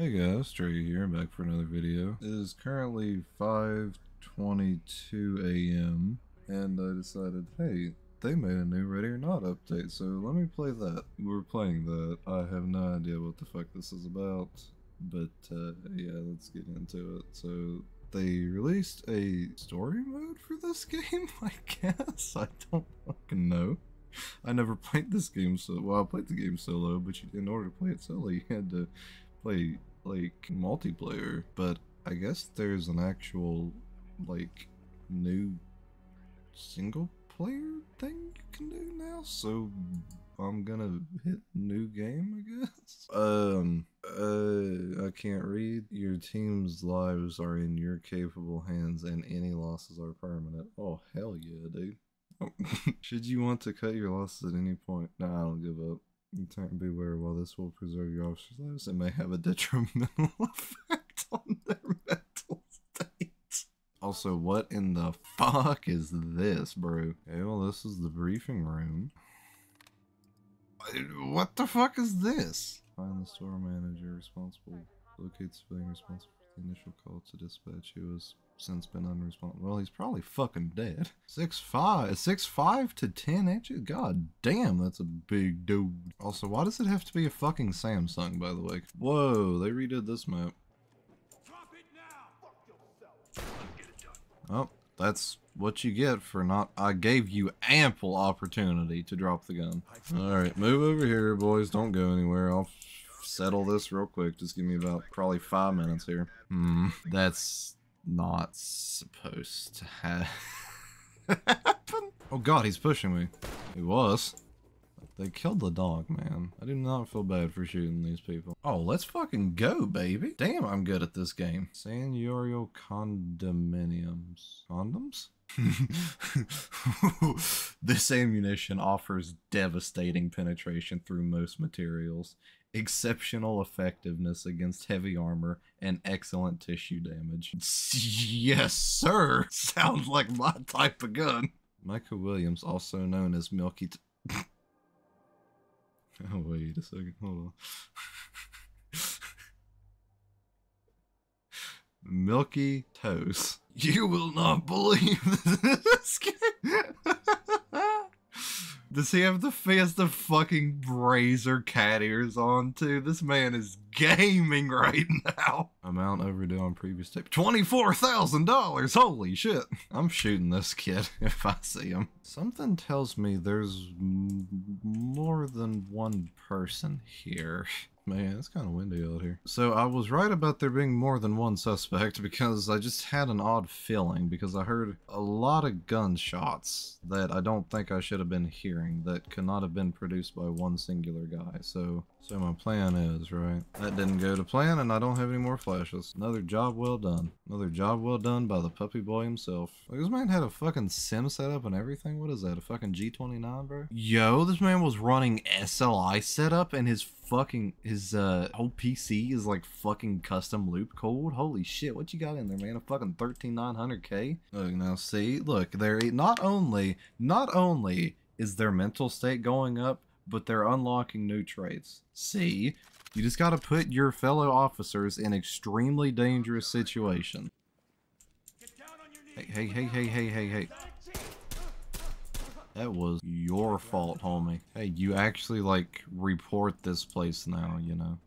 Hey guys, Trey here, back for another video. It is currently 5.22 a.m. and I decided, hey, they made a new Ready or Not update, so let me play that. We're playing that. I have no idea what the fuck this is about, but uh, yeah, let's get into it. So they released a story mode for this game, I guess? I don't fucking know. I never played this game so well. I played the game solo, but you, in order to play it solo, you had to play like multiplayer. But I guess there's an actual like new single player thing you can do now. So I'm gonna hit new game, I guess. Um, uh, I can't read. Your team's lives are in your capable hands, and any losses are permanent. Oh hell yeah, dude. Should you want to cut your losses at any point? No, I don't give up. Turn beware while this will preserve your officer's lives, it may have a detrimental effect on their mental state. Also, what in the fuck is this, bro? Okay, well, this is the briefing room. What the fuck is this? Find the store manager responsible. Locate civilian responsible for the initial call to dispatch. He was since been unresponsive. Well, he's probably fucking dead. Six five, six five to ten inches. God damn, that's a big dude. Also, why does it have to be a fucking Samsung? By the way. Whoa, they redid this map. Oh, that's what you get for not. I gave you ample opportunity to drop the gun. All right, move over here, boys. Don't go anywhere. I'll settle this real quick. Just give me about probably five minutes here. Hmm, that's not supposed to have happen. Oh god, he's pushing me. He was. They killed the dog, man. I do not feel bad for shooting these people. Oh, let's fucking go, baby. Damn, I'm good at this game. San condominiums. Condoms? this ammunition offers devastating penetration through most materials exceptional effectiveness against heavy armor, and excellent tissue damage. Yes, sir! Sounds like my type of gun. Michael Williams, also known as Milky. T oh, wait a second. Hold on. Milky Toast. You will not believe this game. Does he have the face the fucking Razer cat ears on too? This man is gaming right now. Amount overdue on previous tape. $24,000! Holy shit. I'm shooting this kid if I see him. Something tells me there's more than one person here. Man, it's kind of windy out here. So I was right about there being more than one suspect because I just had an odd feeling because I heard a lot of gunshots that I don't think I should have been hearing that could not have been produced by one singular guy. So, so my plan is, right? That didn't go to plan and I don't have any more Another job well done. Another job well done by the puppy boy himself. Like, this man had a fucking sim setup and everything. What is that? A fucking G29, bro? Yo, this man was running SLI setup and his fucking his uh whole PC is like fucking custom loop code. Holy shit, what you got in there, man? A fucking 13900K? Look now, see, look, they're not only not only is their mental state going up, but they're unlocking new traits. See, you just gotta put your fellow officers in extremely dangerous situation. Hey, hey, hey, hey, hey, hey, hey. That was your fault, homie. Hey, you actually, like, report this place now, you know?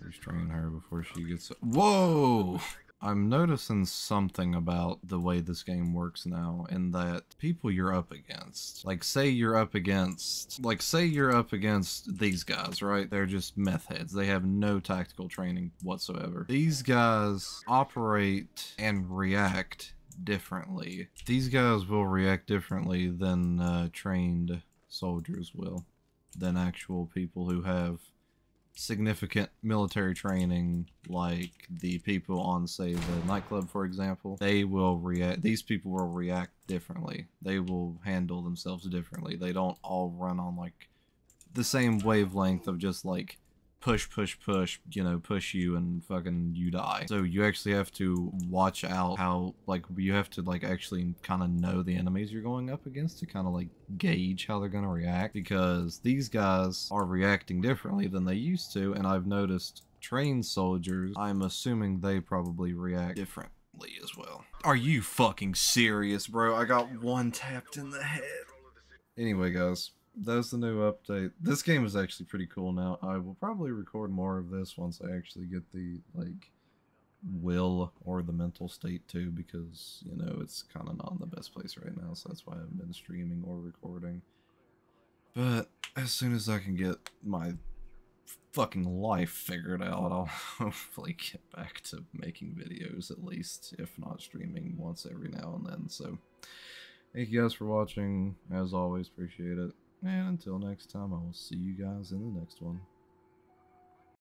Restrain her before she gets... Whoa! I'm noticing something about the way this game works now in that people you're up against, like say you're up against, like say you're up against these guys, right? They're just meth heads. They have no tactical training whatsoever. These guys operate and react differently. These guys will react differently than uh, trained soldiers will, than actual people who have significant military training like the people on say the nightclub for example they will react these people will react differently. They will handle themselves differently. They don't all run on like the same wavelength of just like push, push, push, you know, push you and fucking you die. So you actually have to watch out how, like, you have to, like, actually kind of know the enemies you're going up against to kind of, like, gauge how they're going to react because these guys are reacting differently than they used to, and I've noticed trained soldiers, I'm assuming they probably react differently as well. Are you fucking serious, bro? I got one tapped in the head. Anyway, guys, that's the new update. This game is actually pretty cool now. I will probably record more of this once I actually get the, like, will or the mental state too because, you know, it's kind of not in the best place right now, so that's why I haven't been streaming or recording. But as soon as I can get my fucking life figured out, I'll hopefully get back to making videos at least, if not streaming once every now and then. So, thank you guys for watching. As always, appreciate it. And until next time, I will see you guys in the next one.